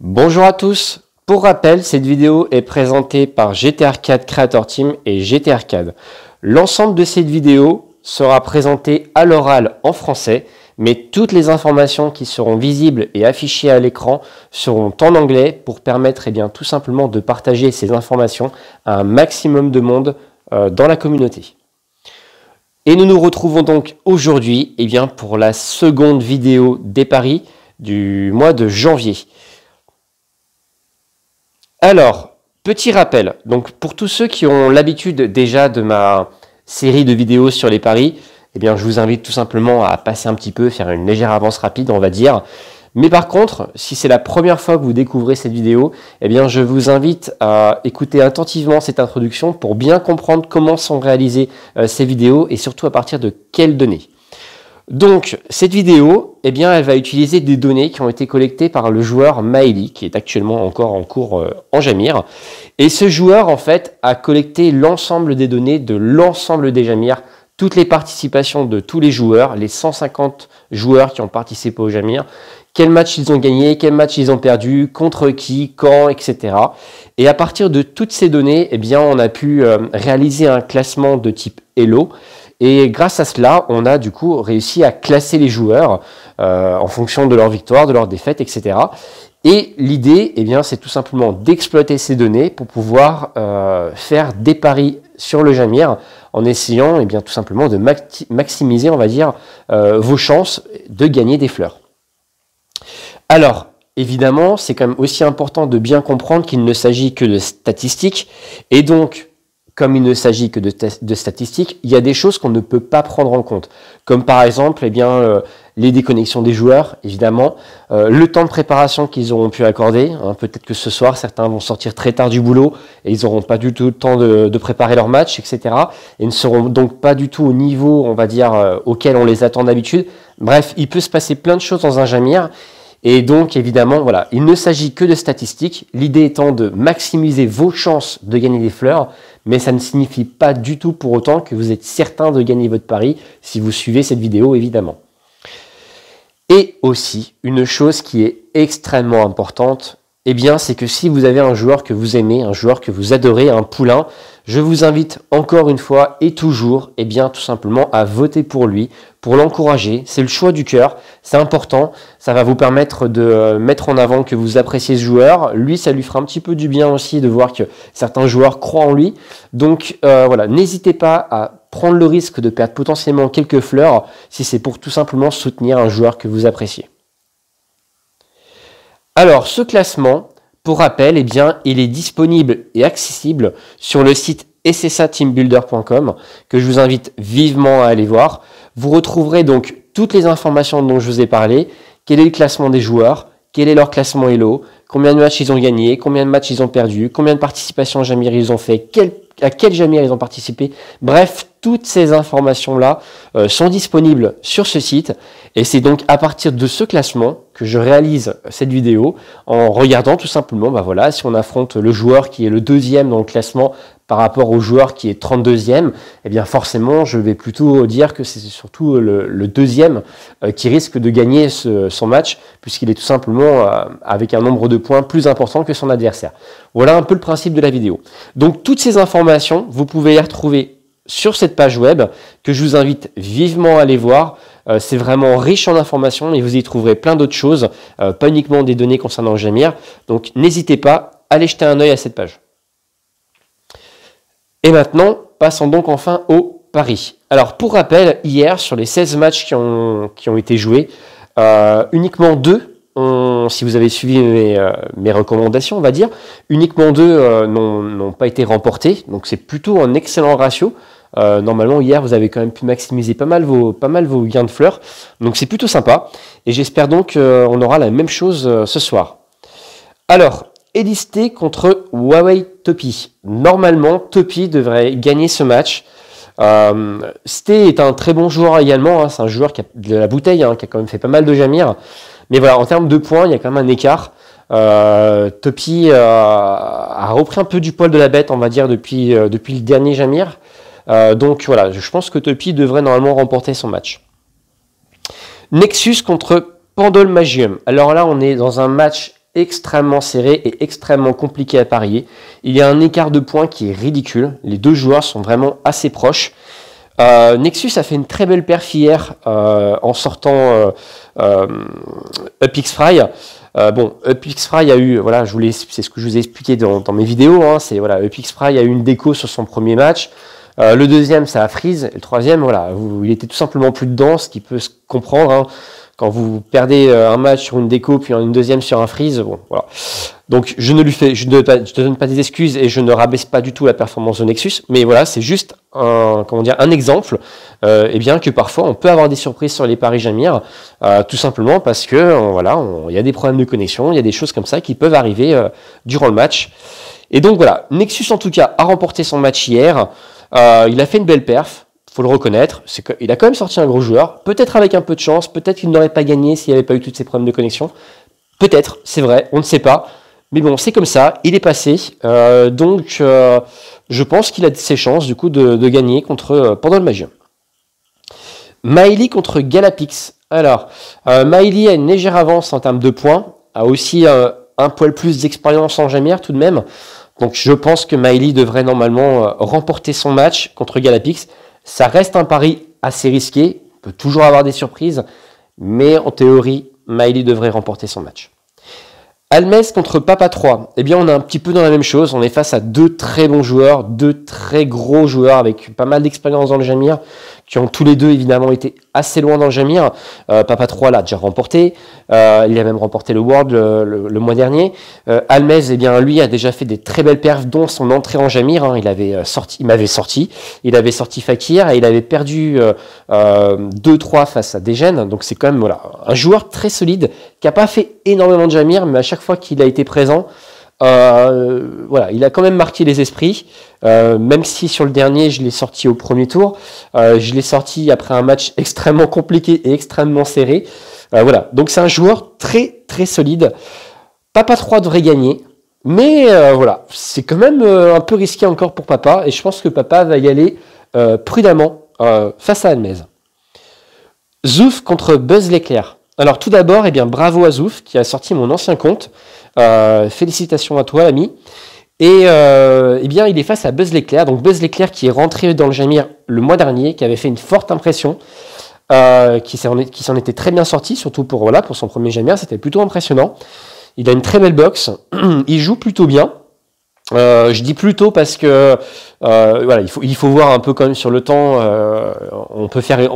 Bonjour à tous. Pour rappel, cette vidéo est présentée par GT Arcade Creator Team et GT Arcade. L'ensemble de cette vidéo sera présenté à l'oral en français, mais toutes les informations qui seront visibles et affichées à l'écran seront en anglais pour permettre eh tout simplement de partager ces informations à un maximum de monde euh, dans la communauté. Et nous nous retrouvons donc aujourd'hui eh pour la seconde vidéo des paris du mois de janvier. Alors, petit rappel, donc pour tous ceux qui ont l'habitude déjà de ma série de vidéos sur les paris, eh bien je vous invite tout simplement à passer un petit peu, faire une légère avance rapide, on va dire. Mais par contre, si c'est la première fois que vous découvrez cette vidéo, eh bien je vous invite à écouter attentivement cette introduction pour bien comprendre comment sont réalisées euh, ces vidéos et surtout à partir de quelles données. Donc, cette vidéo, eh elle va utiliser des données qui ont été collectées par le joueur Maeli, qui est actuellement encore en cours euh, en Jamir. Et ce joueur, en fait, a collecté l'ensemble des données de l'ensemble des Jamir, toutes les participations de tous les joueurs, les 150 joueurs qui ont participé au Jamir, quel match ils ont gagné, quel match ils ont perdu, contre qui, quand, etc. Et à partir de toutes ces données, eh on a pu euh, réaliser un classement de type Hello et grâce à cela, on a du coup réussi à classer les joueurs euh, en fonction de leur victoire, de leur défaite, etc. Et l'idée, eh bien, c'est tout simplement d'exploiter ces données pour pouvoir euh, faire des paris sur le Jamir en essayant, eh bien, tout simplement de maximiser, on va dire, euh, vos chances de gagner des fleurs. Alors, évidemment, c'est quand même aussi important de bien comprendre qu'il ne s'agit que de statistiques et donc comme il ne s'agit que de, statistiques, il y a des choses qu'on ne peut pas prendre en compte, comme par exemple eh bien, euh, les déconnexions des joueurs, évidemment, euh, le temps de préparation qu'ils auront pu accorder. Hein, peut-être que ce soir, certains vont sortir très tard du boulot et ils n'auront pas du tout le temps de, préparer leur match, etc. Et ne seront donc pas du tout au niveau, on va dire, euh, auquel on les attend d'habitude. Bref, il peut se passer plein de choses dans un Jamir. Et donc, évidemment, voilà, il ne s'agit que de statistiques, l'idée étant de maximiser vos chances de gagner des fleurs, mais ça ne signifie pas du tout pour autant que vous êtes certain de gagner votre pari si vous suivez cette vidéo, évidemment. Et aussi, une chose qui est extrêmement importante, eh bien, c'est que si vous avez un joueur que vous aimez, un joueur que vous adorez, un poulain, je vous invite encore une fois et toujours, eh bien, tout simplement à voter pour lui, pour l'encourager. C'est le choix du cœur, c'est important. Ça va vous permettre de euh, mettre en avant que vous appréciez ce joueur. Lui, ça lui fera un petit peu du bien aussi de voir que certains joueurs croient en lui. Donc euh, voilà, n'hésitez pas à prendre le risque de perdre potentiellement quelques fleurs si c'est pour tout simplement soutenir un joueur que vous appréciez. Alors, ce classement, pour rappel, eh bien, il est disponible et accessible sur le site ssateambuilder.com que je vous invite vivement à aller voir. Vous retrouverez donc toutes les informations dont je vous ai parlé, quel est le classement des joueurs, quel est leur classement Elo, combien de matchs ils ont gagné, combien de matchs ils ont perdu, combien de participations Jamir ils ont fait, à quel Jamir ils ont participé? Bref, toutes ces informations-là euh, sont disponibles sur ce site et c'est donc à partir de ce classement que je réalise cette vidéo en regardant tout simplement, bah voilà, si on affronte le joueur qui est le deuxième dans le classement par rapport au joueur qui est 32e, eh bien forcément, je vais plutôt dire que c'est surtout le, deuxième euh, qui risque de gagner son match, puisqu'il est tout simplement euh, avec un nombre de points plus important que son adversaire. Voilà un peu le principe de la vidéo. Donc toutes ces informations, vous pouvez les retrouver sur cette page web que je vous invite vivement à aller voir. Euh, c'est vraiment riche en informations et vous y trouverez plein d'autres choses, euh, pas uniquement des données concernant Jamir. Donc n'hésitez pas, allez jeter un œil à cette page. Et maintenant, passons donc enfin au pari. Alors pour rappel, hier, sur les 16 matchs qui ont, été joués, euh, uniquement deux si vous avez suivi mes, recommandations, on va dire, uniquement deux n'ont pas été remportés. Donc c'est plutôt un excellent ratio. Euh, normalement, hier, vous avez quand même pu maximiser pas mal vos, gains de fleurs. Donc, c'est plutôt sympa. Et j'espère donc qu'on aura la même chose euh, ce soir. Alors, Edisté contre Huawei Topi. Normalement, Topi devrait gagner ce match. Euh, Sté est un très bon joueur également. Hein. C'est un joueur qui a de la bouteille, hein, qui a quand même fait pas mal de Jamir. Mais voilà, en termes de points, il y a quand même un écart. Euh, Topi a repris un peu du poil de la bête, on va dire, depuis, depuis le dernier Jamir. Euh, donc voilà, je pense que Topi devrait normalement remporter son match. Nexus contre Pandol Magium. Alors là, on est dans un match extrêmement serré et extrêmement compliqué à parier. Il y a un écart de points qui est ridicule. Les deux joueurs sont vraiment assez proches. Euh, Nexus a fait une très belle perf hier euh, en sortant euh, euh UpXFry. bon, UpXFry a eu, voilà, c'est ce que je vous ai expliqué dans, mes vidéos. Hein, c'est voilà, UpXFry a eu une déco sur son premier match. le deuxième, ça a freeze. Et le troisième, voilà, il était tout simplement plus dedans, ce qui peut se comprendre. Hein quand vous perdez euh, un match sur une déco puis une deuxième sur un freeze, bon, voilà. Donc je ne lui fais, je ne, te donne pas des excuses et je ne rabaisse pas du tout la performance de Nexus, mais voilà, c'est juste un, comment dire, un exemple, euh, et bien que parfois on peut avoir des surprises sur les paris Jamir, euh, tout simplement parce que euh, voilà, il y a des problèmes de connexion, il y a des choses comme ça qui peuvent arriver durant le match. Et donc voilà, Nexus en tout cas a remporté son match hier. il a fait une belle perf faut le reconnaître, qu'il a quand même sorti un gros joueur, peut-être avec un peu de chance, peut-être qu'il n'aurait pas gagné s'il n'y avait pas eu tous ces problèmes de connexion. Peut-être, c'est vrai, on ne sait pas. Mais bon, c'est comme ça, il est passé. Euh, donc, euh, je pense qu'il a ses chances du coup de, gagner contre euh, pendant le Magien. Miley contre Galapix. Alors, Miley a une légère avance en termes de points, a aussi un poil plus d'expérience en jamière tout de même. Donc, je pense que Miley devrait normalement remporter son match contre Galapix. Ça reste un pari assez risqué, on peut toujours avoir des surprises, mais en théorie, Miley devrait remporter son match. Almes contre Papa 3. Eh bien, on est un petit peu dans la même chose. On est face à deux très bons joueurs, deux très gros joueurs avec pas mal d'expérience dans le Jamir qui ont tous les deux évidemment été assez loin dans le Jamir. Euh, Papa 3 l'a déjà remporté, euh, il a même remporté le World le, mois dernier. Euh, Almez, eh bien, lui a déjà fait des très belles perfs, dont son entrée en Jamir. Hein. il avait euh, sorti, il m'avait sorti, il avait sorti Fakir et il avait perdu 2-3 face à Degen. Donc c'est quand même voilà un joueur très solide qui a pas fait énormément de Jamir, mais à chaque fois qu'il a été présent, euh, voilà, il a quand même marqué les esprits, euh, même si sur le dernier, je l'ai sorti au premier tour. Euh, je l'ai sorti après un match extrêmement compliqué et extrêmement serré. voilà, donc c'est un joueur très très solide. Papa 3 devrait gagner, mais voilà, c'est quand même un peu risqué encore pour Papa, et je pense que Papa va y aller prudemment face à Almez. Zouf contre Buzz l'éclair. Alors tout d'abord, eh bien bravo à Zouf qui a sorti mon ancien compte. Euh, félicitations à toi, ami. Et euh, eh bien, il est face à Buzz l'éclair. Donc Buzz l'éclair qui est rentré dans le Jamir le mois dernier, qui avait fait une forte impression, euh, qui s'en était très bien sorti, surtout pour voilà pour son premier Jamir, c'était plutôt impressionnant. Il a une très belle boxe, il joue plutôt bien. Euh, je dis plutôt parce que euh, voilà, il faut, voir un peu quand même sur le temps. Euh, on peut faire, il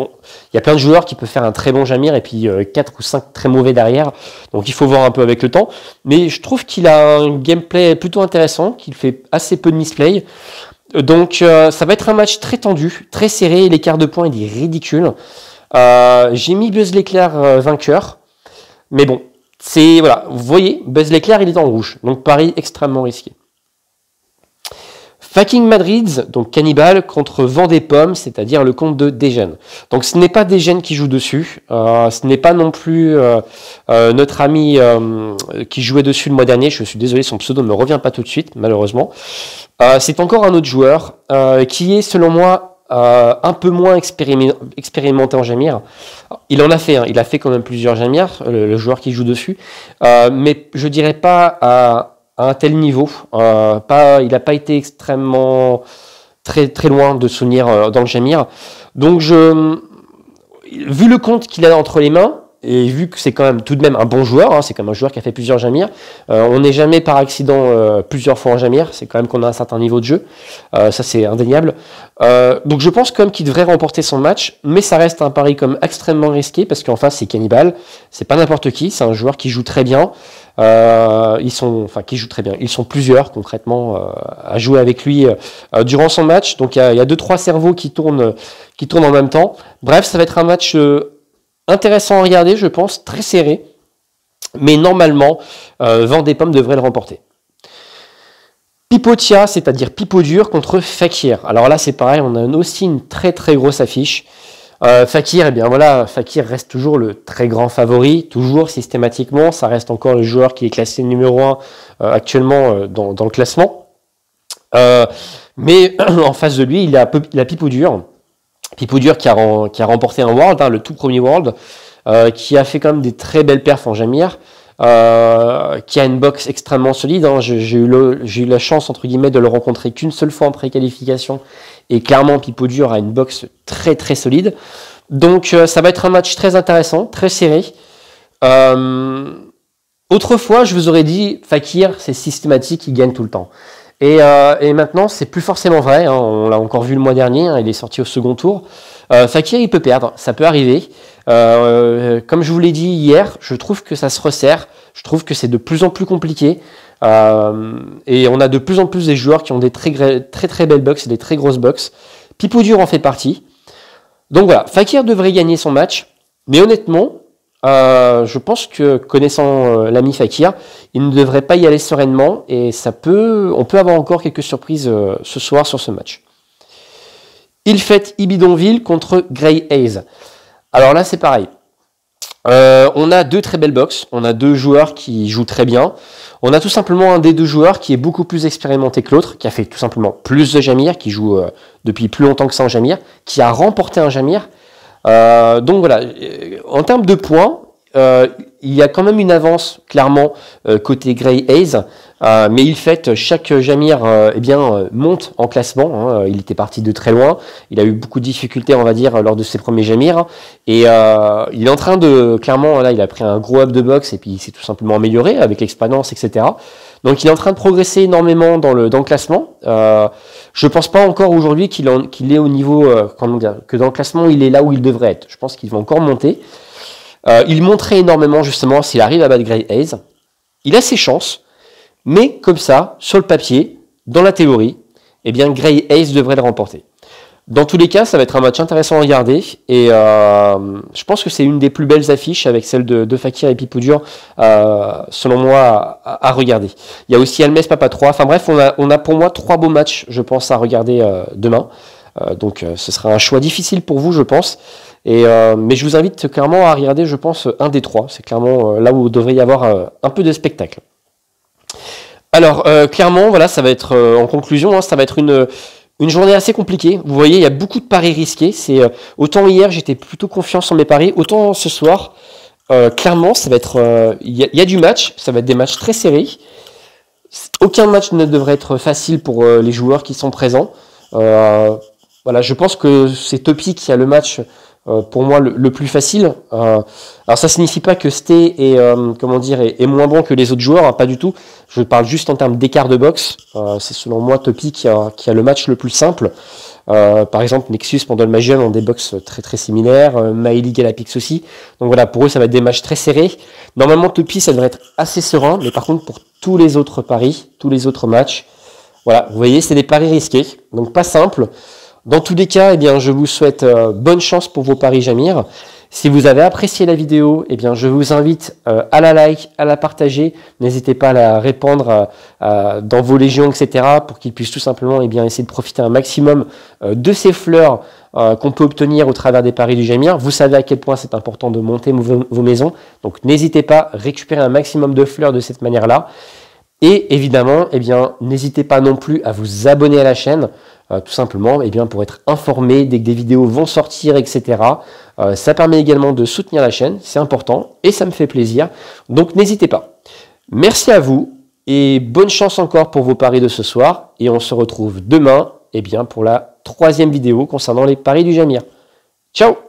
y a plein de joueurs qui peuvent faire un très bon Jamir et puis quatre ou cinq très mauvais derrière. Donc il faut voir un peu avec le temps. Mais je trouve qu'il a un gameplay plutôt intéressant, qu'il fait assez peu de misplay. Donc ça va être un match très tendu, très serré. L'écart de points il est ridicule. J'ai mis Buzz l'éclair vainqueur, mais bon, c'est voilà, vous voyez, Buzz l'éclair il est en rouge, donc Paris extrêmement risqué. Fucking Madrid, donc Cannibal, contre Vendée Pommes, c'est-à-dire le compte de Degen. Donc ce n'est pas Degen qui joue dessus, euh, ce n'est pas non plus euh, euh, notre ami qui jouait dessus le mois dernier, je suis désolé, son pseudo ne revient pas tout de suite, malheureusement. c'est encore un autre joueur qui est, selon moi, un peu moins expérimenté en Jamir. Il en a fait, hein, il a fait quand même plusieurs Jamir, le, le joueur qui joue dessus, mais je dirais pas à à un tel niveau. Euh, pas, il n'a pas été extrêmement très très loin de souvenir euh, dans le Jamir. Donc je, vu le compte qu'il a entre les mains, et vu que c'est quand même tout de même un bon joueur, hein, c'est quand même un joueur qui a fait plusieurs Jamir, euh, on n'est jamais par accident euh, plusieurs fois en Jamir, c'est quand même qu'on a un certain niveau de jeu, euh, ça c'est indéniable. donc je pense quand même qu'il devrait remporter son match, mais ça reste un pari comme extrêmement risqué parce qu'en face c'est Cannibal, c'est pas n'importe qui, c'est un joueur qui joue très bien. ils sont, enfin qui joue très bien, ils sont plusieurs concrètement à jouer avec lui durant son match, donc il y a, y a deux trois cerveaux qui tournent, qui tournent en même temps. Bref, ça va être un match intéressant à regarder, je pense, très serré. Mais normalement, euh, Vendée Pomme devrait le remporter. Pipotia, c'est-à-dire Pipo dur contre Fakir. Alors là, c'est pareil, on a aussi une très très grosse affiche. Euh, Fakir, eh bien voilà, Fakir reste toujours le très grand favori, toujours systématiquement. Ça reste encore le joueur qui est classé numéro 1 euh, actuellement euh, dans, le classement. mais en face de lui, il a, il a. Pipo Dur qui a, remporté un World, hein, le tout premier World, euh, qui a fait quand même des très belles perfs en Jamir. euh, qui a une boxe extrêmement solide. Hein. J'ai eu, la chance, entre guillemets, de le rencontrer qu'une seule fois en pré-qualification. Et clairement, Pipo Dur a une boxe très très solide. Donc euh, ça va être un match très intéressant, très serré. Autrefois, je vous aurais dit, Fakir, c'est systématique, il gagne tout le temps. Et, et maintenant, c'est plus forcément vrai. Hein. On l'a encore vu le mois dernier, hein. il est sorti au second tour. Fakir, il peut perdre, ça peut arriver. Euh, comme je vous l'ai dit hier, je trouve que ça se resserre. Je trouve que c'est de plus en plus compliqué. Euh, et on a de plus en plus des joueurs qui ont des très très, très belles box et des très grosses box. Pipo Dur en fait partie. Donc voilà, Fakir devrait gagner son match. Mais honnêtement, euh, je pense que connaissant l'ami Fakir, il ne devrait pas y aller sereinement et ça peut, on peut avoir encore quelques surprises ce soir sur ce match. Il fait Ibidonville contre Grey Hayes. Alors là, c'est pareil. Euh, on a deux très belles box, on a deux joueurs qui jouent très bien. On a tout simplement un des deux joueurs qui est beaucoup plus expérimenté que l'autre, qui a fait tout simplement plus de Jamir, qui joue euh, depuis plus longtemps que ça en Jamir, qui a remporté un Jamir. Euh, donc voilà, en termes de points, il y a quand même une avance clairement côté Grey Hayes. Euh, mais il fait, chaque Jamir euh, eh bien, euh, monte en classement. Hein. Il était parti de très loin. Il a eu beaucoup de difficultés, on va dire, lors de ses premiers Jamirs. Et il est en train de, clairement, là, il a pris un gros up de boxe et puis il s'est tout simplement amélioré avec l'expérience, etc. Donc il est en train de progresser énormément dans le, classement. Euh, je pense pas encore aujourd'hui qu'il est au niveau, dire, que dans le classement il est là où il devrait être. Je pense qu'il va encore monter. il monterait énormément justement s'il arrive à battre Gray Hayes. Il a ses chances. Mais comme ça, sur le papier, dans la théorie, eh bien Gray Ace devrait le remporter. Dans tous les cas, ça va être un match intéressant à regarder et euh, je pense que c'est une des plus belles affiches avec celle de, Fakir et Pipoudur, euh, selon moi, à, regarder. Il y a aussi Almes Papa 3. Enfin bref, on a, pour moi trois beaux matchs, je pense, à regarder euh, demain. donc ce sera un choix difficile pour vous, je pense. Et, mais je vous invite clairement à regarder, je pense, un des trois. C'est clairement là où devrait y avoir un peu de spectacle. Alors, euh, clairement, voilà, ça va être, euh, en conclusion, hein, ça va être une, une journée assez compliquée. Vous voyez, il y a beaucoup de paris risqués. C'est euh, Autant hier, j'étais plutôt confiant sur mes paris, autant ce soir, clairement, ça va être. Il y, a du match, ça va être des matchs très serrés. Aucun match ne devrait être facile pour les joueurs qui sont présents. voilà, je pense que c'est Topi qui a le match euh, pour moi le, plus facile. Euh, alors ça signifie pas que Sté est euh, comment dire est, moins bon que les autres joueurs, hein, pas du tout. Je parle juste en termes d'écart de boxe. c'est selon moi Topi qui a, qui a le match le plus simple. par exemple, Nexus pendant le Magian ont des box très très similaires, euh, Maëli Galapix aussi. Donc voilà, pour eux ça va être des matchs très serrés. Normalement Topi ça devrait être assez serein, mais par contre pour tous les autres paris, tous les autres matchs, voilà, vous voyez, c'est des paris risqués, donc pas simple. Dans tous les cas, eh bien, je vous souhaite euh, bonne chance pour vos paris Jamir. Si vous avez apprécié la vidéo, eh bien, je vous invite euh, à la like, à la partager. N'hésitez pas à la répandre euh, dans vos légions, etc., pour qu'ils puissent tout simplement eh bien, essayer de profiter un maximum de ces fleurs qu'on peut obtenir au travers des paris du Jamir. Vous savez à quel point c'est important de monter vos, vos maisons. Donc n'hésitez pas, à récupérer un maximum de fleurs de cette manière-là. Et évidemment, eh bien, n'hésitez pas non plus à vous abonner à la chaîne, euh, tout simplement eh bien, pour être informé dès que des vidéos vont sortir, etc. Euh, ça permet également de soutenir la chaîne, c'est important, et ça me fait plaisir. Donc n'hésitez pas. Merci à vous, et bonne chance encore pour vos paris de ce soir, et on se retrouve demain eh bien, pour la troisième vidéo concernant les paris du Jamir. Ciao